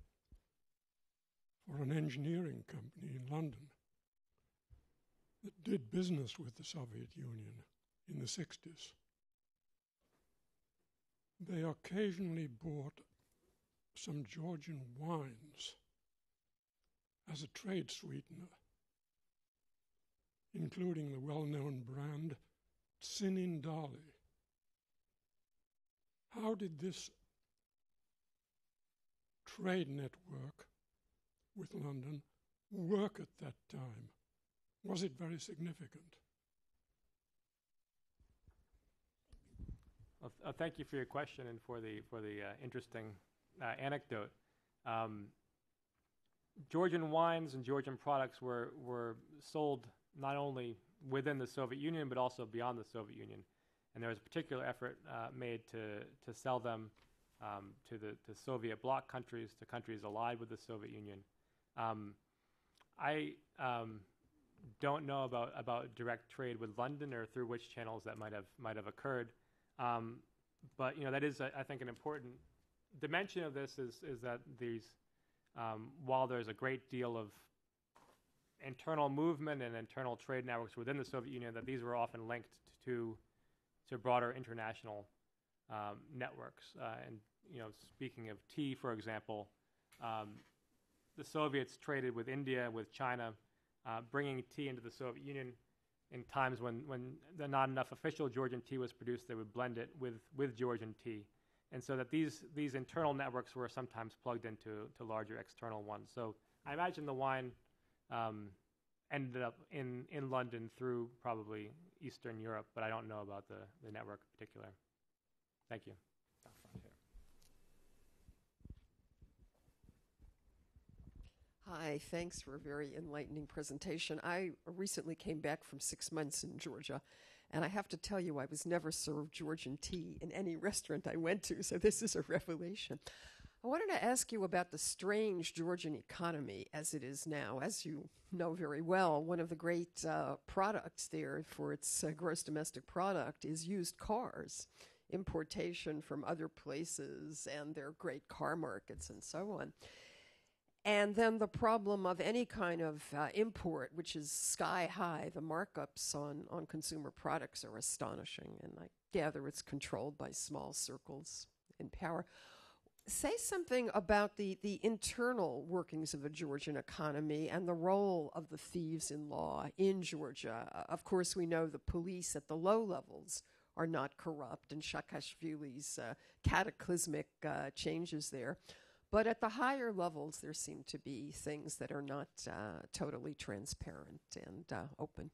for an engineering company in London that did business with the Soviet Union in the 60s. They occasionally bought some Georgian wines as a trade sweetener, including the well known brand Dali. How did this trade network with London work at that time? Was it very significant? Well, th- uh, thank you for your question and for the for the uh, interesting uh, anecdote. Um, Georgian wines and Georgian products were were sold not only within the Soviet Union but also beyond the Soviet Union, and there was a particular effort uh, made to to sell them um, to the to Soviet bloc countries, to countries allied with the Soviet Union. Um, I um, don't know about about direct trade with London or through which channels that might have might have occurred. Um, but you know that is, I think, an important dimension of this is is that these, um, while there's a great deal of internal movement and internal trade networks within the Soviet Union, that these were often linked to to broader international um, networks. Uh, and you know, speaking of tea, for example, um, the Soviets traded with India, with China, uh, bringing tea into the Soviet Union in times when, when not enough official Georgian tea was produced, they would blend it with, with Georgian tea. And so that these, these internal networks were sometimes plugged into to larger external ones. So I imagine the wine um, ended up in, in London through probably Eastern Europe, but I don't know about the, the network in particular. Thank you. Hi, thanks for a very enlightening presentation. I recently came back from six months in Georgia, and I have to tell you, I was never served Georgian tea in any [laughs] restaurant I went to, so this is a revelation. I wanted to ask you about the strange Georgian economy as it is now. As you know very well, one of the great uh, products there for its uh, gross domestic product is used cars, importation from other places, and their great car markets and so on. And then the problem of any kind of uh, import, which is sky high, the markups on, on consumer products are astonishing. And I gather it's controlled by small circles in power. Say something about the, the internal workings of the Georgian economy and the role of the thieves in law in Georgia. Uh, of course, we know the police at the low levels are not corrupt, and Saakashvili's uh, cataclysmic uh, changes there. But at the higher levels, there seem to be things that are not uh, totally transparent and uh, open.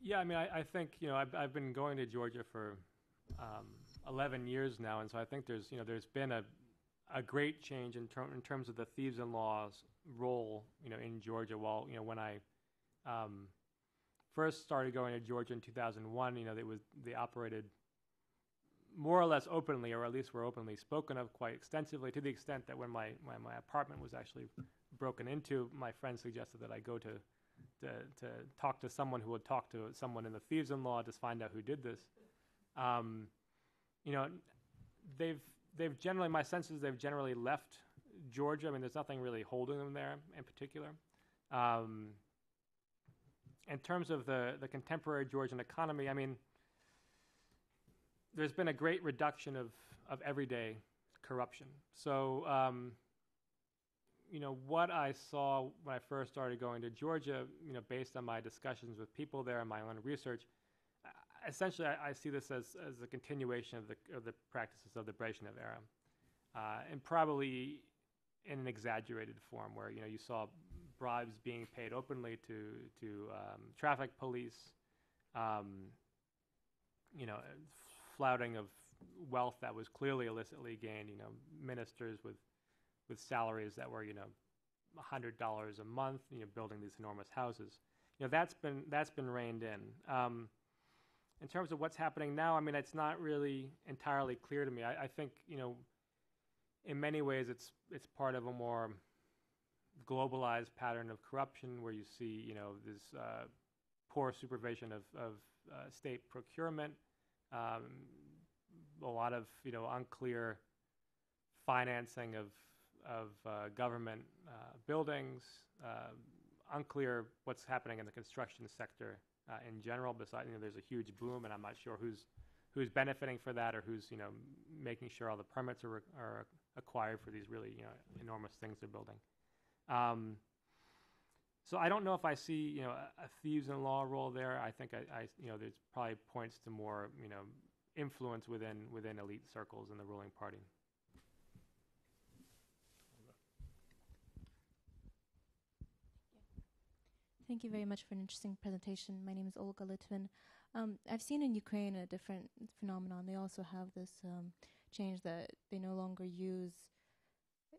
Yeah, I mean, I, I, think you know I've, I've been going to Georgia for um, 11 years now, and so I think there's you know there's been a a great change in, ter- in terms of the thieves in law's role, you know, in Georgia. While you know when I um, first started going to Georgia in 2001, you know, they was they operated more or less openly, or at least were openly spoken of quite extensively, to the extent that when my, my, my apartment was actually broken into, my friend suggested that I go to, to, to talk to someone who would talk to someone in the thieves in law to find out who did this. Um, you know, they've, they've generally, my sense is they've generally left Georgia. I mean, there's nothing really holding them there in particular. Um, in terms of the, the contemporary Georgian economy, I mean, there's been a great reduction of, of everyday corruption. So, um, you know, what I saw when I first started going to Georgia, you know, based on my discussions with people there and my own research, essentially I, I see this as, as a continuation of the, of the practices of the Brezhnev era. Uh, and probably in an exaggerated form where, you know, you saw bribes being paid openly to, to um, traffic police, um, you know, flouting of wealth that was clearly illicitly gained. You know, ministers with with salaries that were you know hundred dollars a month. You know, building these enormous houses. You know, that's been that's been reined in. Um, in terms of what's happening now, I mean, it's not really entirely clear to me. I, I think you know, in many ways, it's it's part of a more globalized pattern of corruption where you see you know this uh, poor supervision of, of uh, state procurement um, a lot of you know unclear financing of of uh, government uh, buildings, uh, unclear what's happening in the construction sector uh, in general. Besides, you know, there's a huge boom, and I'm not sure who's who's benefiting for that or who's you know making sure all the permits are, are acquired for these really you know enormous things they're building. Um, so I don't know if I see you know a, a thieves in law role there. I think I, I you know there's probably points to more you know influence within within elite circles in the ruling party. Thank you very much for an interesting presentation. My name is Olga Litvin. Um, I've seen in Ukraine a different phenomenon. They also have this um, change that they no longer use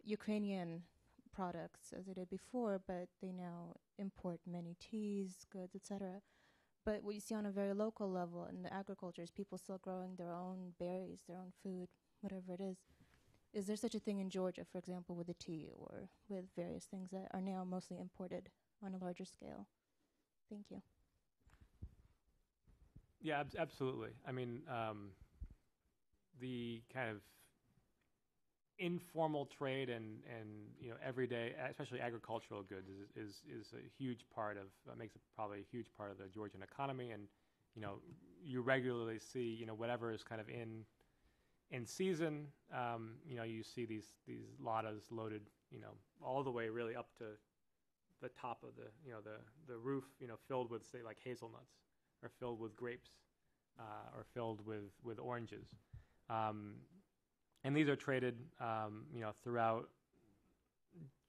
Ukrainian products as they did before, but they now import many teas, goods, etc. But what you see on a very local level in the agriculture is people still growing their own berries, their own food, whatever it is. Is there such a thing in Georgia, for example, with the tea or with various things that are now mostly imported on a larger scale? Thank you. Yeah, ab- absolutely. I mean, um, the kind of informal trade and, and you know everyday, especially agricultural goods, is is, is a huge part of uh, makes it probably a huge part of the Georgian economy. And you know, you regularly see you know whatever is kind of in in season. Um, you know, you see these these ladas loaded, you know, all the way really up to the top of the you know the the roof, you know, filled with say like hazelnuts or filled with grapes uh, or filled with, with oranges. Um, and these are traded, um, you know, throughout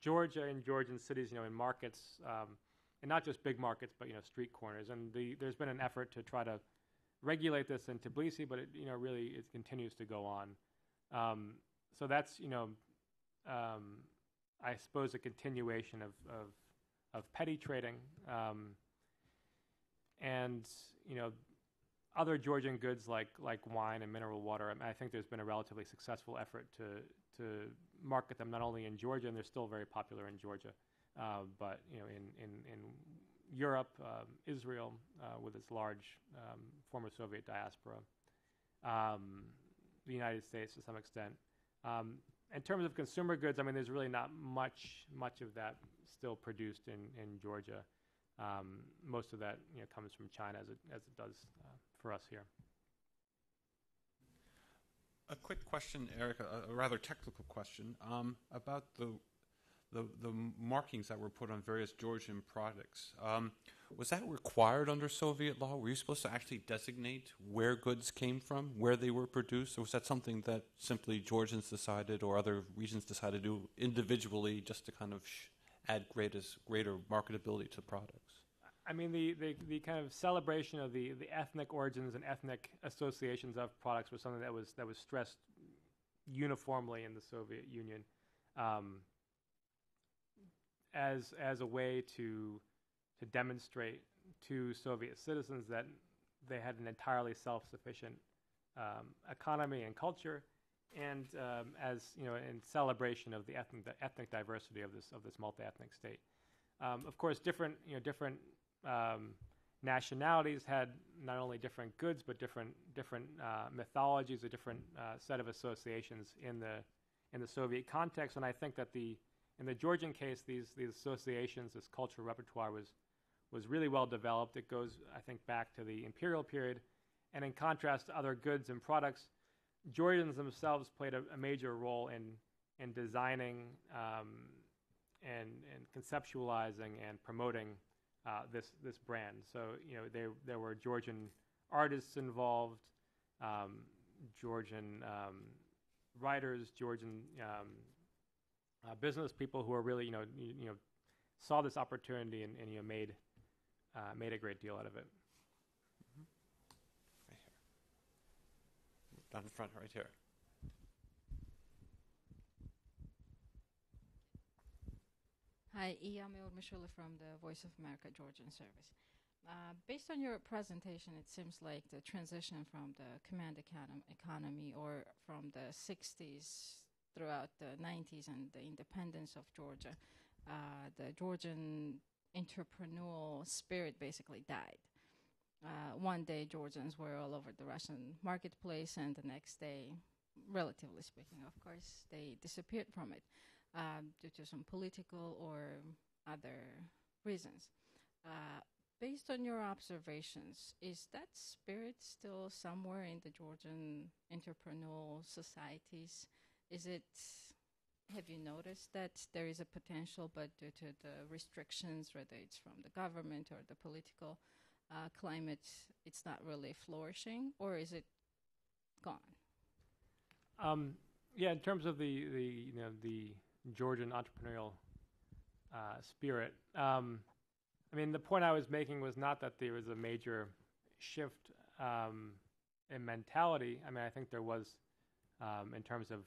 Georgia and Georgian cities, you know, in markets, um, and not just big markets, but you know, street corners. And the, there's been an effort to try to regulate this in Tbilisi, but it, you know, really it continues to go on. Um, so that's, you know, um, I suppose a continuation of, of, of petty trading. Um, and you know other Georgian goods like like wine and mineral water. I, mean, I, think there's been a relatively successful effort to to market them not only in Georgia and they're still very popular in Georgia, uh, but you know in in, in Europe, um, Israel uh, with its large um, former Soviet diaspora, um, the United States to some extent. Um, in terms of consumer goods, I mean, there's really not much much of that still produced in in Georgia. Um, most of that you know, comes from China, as it as it does uh, for us here. A quick question, Eric, a, a rather technical question um, about the, the, the markings that were put on various Georgian products. Um, was that required under Soviet law? Were you supposed to actually designate where goods came from, where they were produced, or was that something that simply Georgians decided or other regions decided to do individually just to kind of sh- add greatest, greater marketability to products? I mean, the, the, the kind of celebration of the, the ethnic origins and ethnic associations of products was something that was that was stressed uniformly in the Soviet Union um, as as a way to to demonstrate to Soviet citizens that they had an entirely self-sufficient um, economy and culture, and um, as you know, in celebration of the ethnic the ethnic diversity of this of this multi-ethnic state. Um, of course, different you know different um, nationalities had not only different goods but different different uh, mythologies, a different uh, set of associations in the in the Soviet context. And I think that the in the Georgian case, these these associations, this cultural repertoire was was really well developed. It goes, I think, back to the imperial period, and in contrast to other goods and products, Georgians themselves played a, a major role in in designing um, and and conceptualizing and promoting uh, this this brand. So you know there there were Georgian artists involved, um, Georgian um, writers, Georgian um, uh, business people who are really you know you, you know saw this opportunity and, and you know made uh, made a great deal out of it. Mm-hmm. Right here. Down front, right here. Hi, from the Voice of America Georgian Service. Uh, based on your presentation, it seems like the transition from the command economy or from the 60s throughout the 90s and the independence of Georgia, uh, the Georgian entrepreneurial spirit basically died. Uh, one day Georgians were all over the Russian marketplace, and the next day, relatively speaking, of course, they disappeared from it um, due to some political or other reasons. Uh, based on your observations, is that spirit still somewhere in the Georgian entrepreneurial societies? Is it? Have you noticed that there is a potential, but due to the restrictions, whether it's from the government or the political uh, climate, it's not really flourishing, or is it gone? Um, yeah, in terms of the, the you know the Georgian entrepreneurial uh, spirit, um, I mean the point I was making was not that there was a major shift um, in mentality. I mean I think there was um, in terms of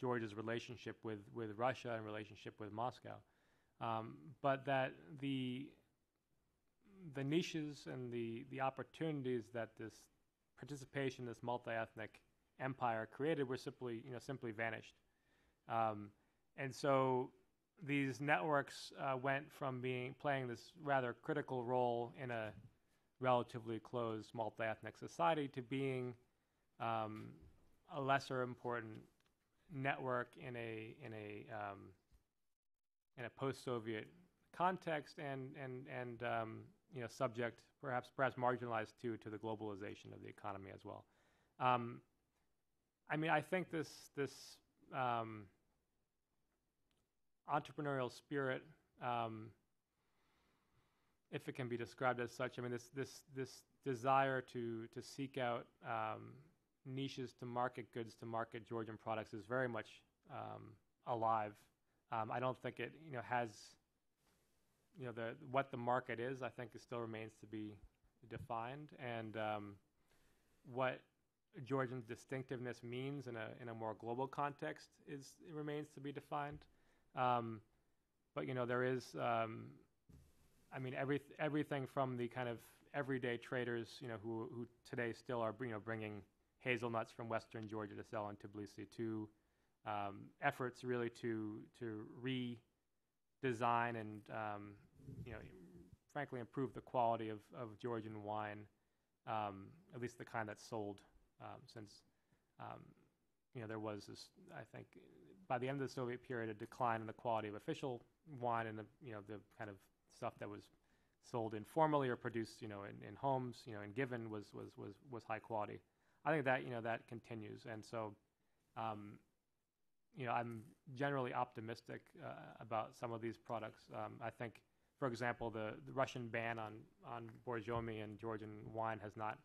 Georgia's relationship with with Russia and relationship with Moscow, um, but that the the niches and the the opportunities that this participation, this multi-ethnic empire created, were simply you know simply vanished, um, and so these networks uh, went from being playing this rather critical role in a relatively closed multi-ethnic society to being um, a lesser important network in a in a um, in a post-Soviet context and and and um, you know subject perhaps perhaps marginalized too to the globalization of the economy as well. Um, I mean, I think this this um, entrepreneurial spirit, um, if it can be described as such, I mean this this this desire to to seek out um, niches to market goods to market Georgian products is very much um, alive. Um, I don't think it you know has you know the what the market is. I think it still remains to be defined, and um, what Georgian distinctiveness means in a in a more global context is remains to be defined. Um, but you know there is. Um, I mean, every, everything from the kind of everyday traders, you know, who, who today still are, you know, bringing hazelnuts from western Georgia to sell in Tbilisi, to um, efforts really to to redesign and um, you know, frankly, improve the quality of, of Georgian wine, um, at least the kind that's sold, um, since um, you know there was this, I think, by the end of the Soviet period, a decline in the quality of official wine and the you know the kind of stuff that was sold informally or produced, you know, in, in homes, you know, and given was, was, was, was high quality. I think that, you know, that continues. And so, um, you know, I'm generally optimistic uh, about some of these products. Um, I think, for example, the, the Russian ban on, on Borjomi and Georgian wine has not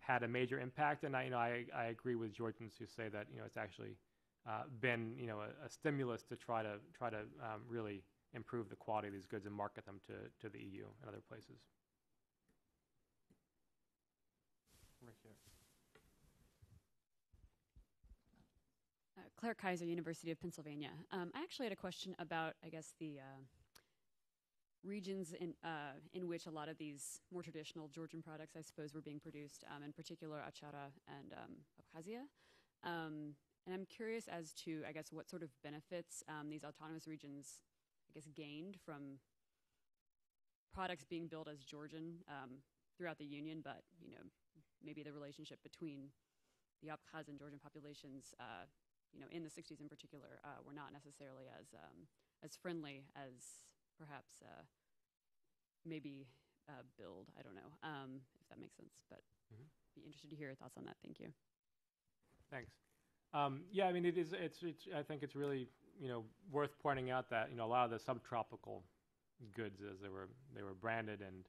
had a major impact. And I, you know, I, I agree with Georgians who say that, you know, it's actually uh, been, you know, a, a, stimulus to try to, try to um, really improve the quality of these goods and market them to, to the EU and other places. Right here. Uh, Claire Kaiser, University of Pennsylvania. Um, I actually had a question about, I guess, the uh, regions in uh, in which a lot of these more traditional Georgian products, I suppose, were being produced, um, in particular Achara and um, Abkhazia. Um, and I'm curious as to, I guess, what sort of benefits um, these autonomous regions I guess, gained from products being built as Georgian um, throughout the Union, but you know, maybe the relationship between the Abkhaz and Georgian populations, uh, you know, in the 60s in particular, uh, were not necessarily as um, as friendly as perhaps uh, maybe uh, build. I don't know um, if that makes sense, but mm-hmm. be interested to hear your thoughts on that. Thank you. Thanks. Um, yeah, I mean, it is. It's, it's. I think it's really you know, worth pointing out that you know a lot of the subtropical goods, as they were they were branded and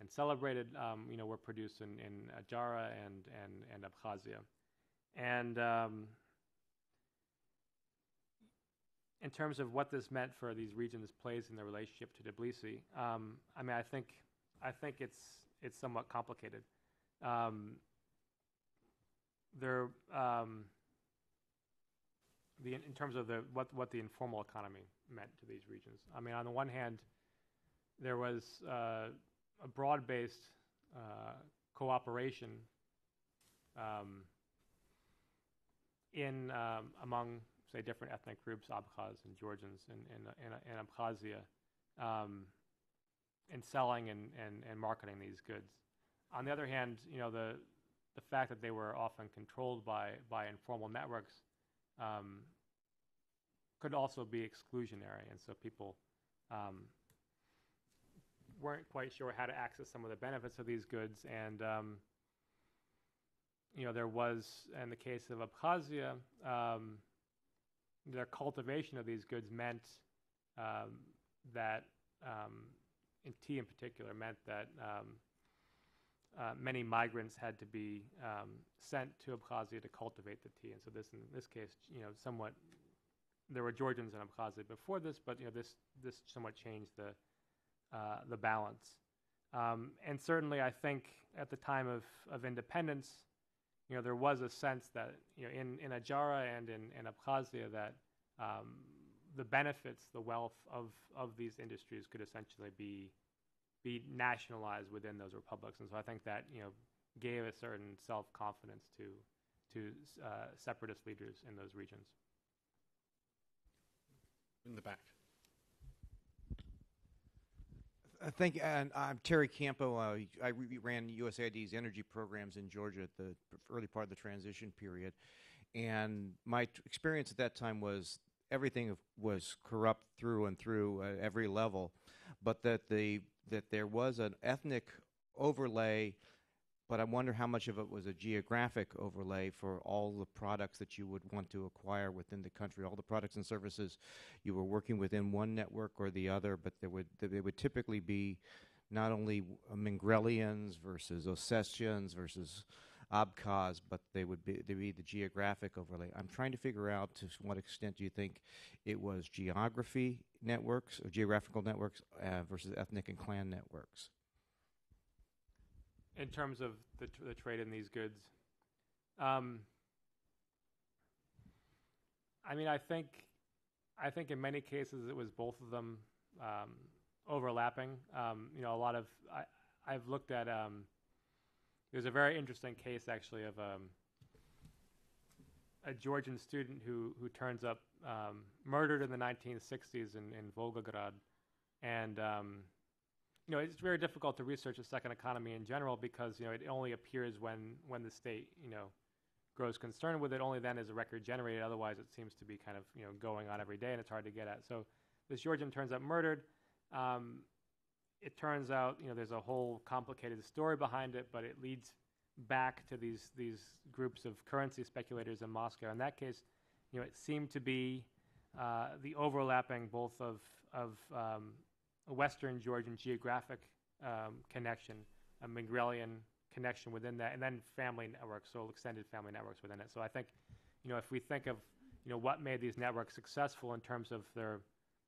and celebrated, um, you know, were produced in in Achara and and and Abkhazia, and um, in terms of what this meant for these regions' plays in their relationship to Tbilisi, um, I mean, I think I think it's it's somewhat complicated. Um, there um, the in terms of the what what the informal economy meant to these regions. I mean, on the one hand, there was uh, a broad-based uh, cooperation um, in um, among say different ethnic groups, Abkhaz and Georgians in in, in, in Abkhazia, um, in selling and, and, and marketing these goods. on the other hand, you know the the fact that they were often controlled by by informal networks um, could also be exclusionary, and so people um, weren't quite sure how to access some of the benefits of these goods. And um, you know, there was, in the case of Abkhazia, their cultivation of these goods meant um, that, um, in tea in particular, meant that um, uh, many migrants had to be um, sent to Abkhazia to cultivate the tea. And so this, in this case, you know, somewhat, there were Georgians in Abkhazia before this, but you know, this this somewhat changed the uh, the balance. Um, and certainly, I think at the time of, of independence, you know, there was a sense that you know, in in Adjara and in, in Abkhazia, that um, the benefits, the wealth of of these industries could essentially be be nationalized within those republics. And so I think that you know gave a certain self confidence to to uh, separatist leaders in those regions. In the back. I think, and I'm Terry Campo. Uh, I re- ran USAID's energy programs in Georgia at the early part of the transition period, and my t- experience at that time was everything was corrupt through and through at every level, but that the that there was an ethnic overlay but I wonder how much of it was a geographic overlay for all the products that you would want to acquire within the country, all the products and services you were working within one network or the other, but there would they would typically be not only Mingrelians versus Ossetians versus Abkhaz, but they would be they be the geographic overlay. I'm trying to figure out to what extent do you think it was geography networks or geographical networks uh, versus ethnic and clan networks in terms of the, tr- the trade in these goods. Um, I mean, I think, I think in many cases it was both of them um, overlapping. Um, you know, a lot of I, I've looked at. Um, there's a very interesting case actually of um, a Georgian student who who turns up um, murdered in the 1960s in, in Volgograd, and you know, it's very difficult to research a second economy in general because you know it only appears when when the state you know grows concerned with it. Only then is a record generated. Otherwise, it seems to be kind of you know going on every day, and it's hard to get at. So this Georgian turns up murdered. Um, it turns out you know there's a whole complicated story behind it, but it leads back to these these groups of currency speculators in Moscow. In that case, you know it seemed to be uh, the overlapping both of of um, Western Georgian geographic um, connection, a Mingrelian connection within that, and then family networks, so extended family networks within it. So I think, you know, if we think of, you know, what made these networks successful in terms of their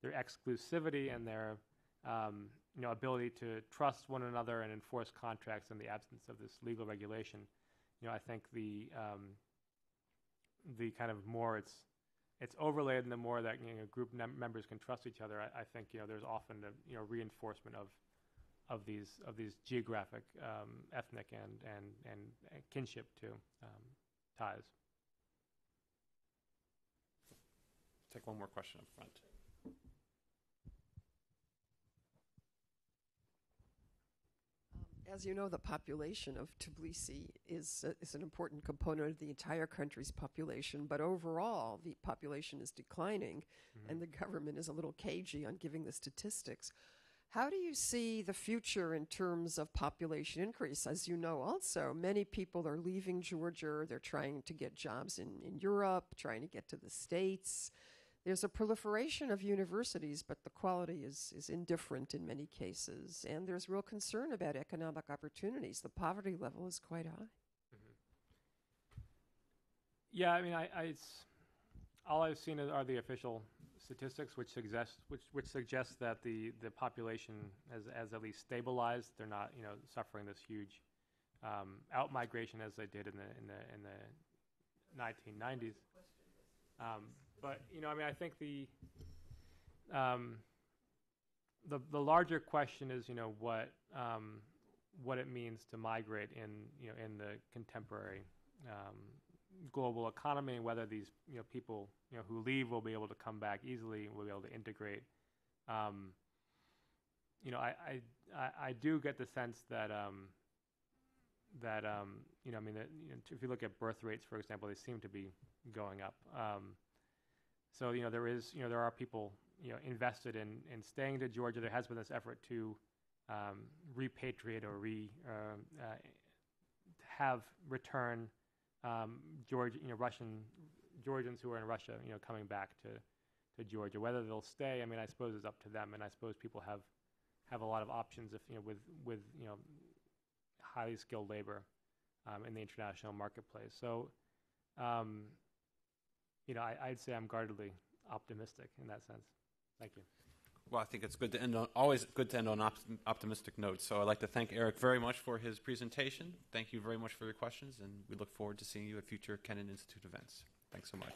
their exclusivity and their um, you know ability to trust one another and enforce contracts in the absence of this legal regulation, you know, I think the um, the kind of more it's it's overlaid, and the more that you know, group members can trust each other, I, I, think you know there's often a you know reinforcement of of these of these geographic, um, ethnic, and and and, and kinship to um, ties. Take one more question up front. As you know, the population of Tbilisi is, uh, is an important component of the entire country's population, but overall, the population is declining, mm-hmm. and the government is a little cagey on giving the statistics. How do you see the future in terms of population increase? As you know, also, many people are leaving Georgia. They're trying to get jobs in, in Europe, trying to get to the States there's a proliferation of universities, but the quality is, is indifferent in many cases. And there's real concern about economic opportunities. The poverty level is quite high. Mm-hmm. Yeah, I mean, I, I, it's all I've seen are the official statistics, which suggest which which suggests that the, the population has, has at least stabilized. They're not, you know, suffering this huge um, out migration as they did in the in the in the 1990s. Um, but you know, I mean, I think the um, the the larger question is, you know, what um, what it means to migrate in you know in the contemporary um, global economy, and whether these you know people you know who leave will be able to come back easily, will be able to integrate. Um, you know, I, I I do get the sense that um, that um, you know, I mean, that, you know, if you look at birth rates, for example, they seem to be going up. Um, so you know, there is, you know, there are people, you know, invested in in staying to Georgia. There has been this effort to um, repatriate or re um, uh, have return um, George, you know, Russian Georgians who are in Russia, you know, coming back to to Georgia. Whether they'll stay, I mean, I suppose it's up to them, and I suppose people have have a lot of options if you know with with you know highly skilled labor um, in the international marketplace. So, um, you know, I, I'd say I'm guardedly optimistic in that sense. Thank you. Well, I think it's good to end on always good to end on op- optimistic notes. So I'd like to thank Eric very much for his presentation. Thank you very much for your questions, and we look forward to seeing you at future Kennan Institute events. Thanks so much.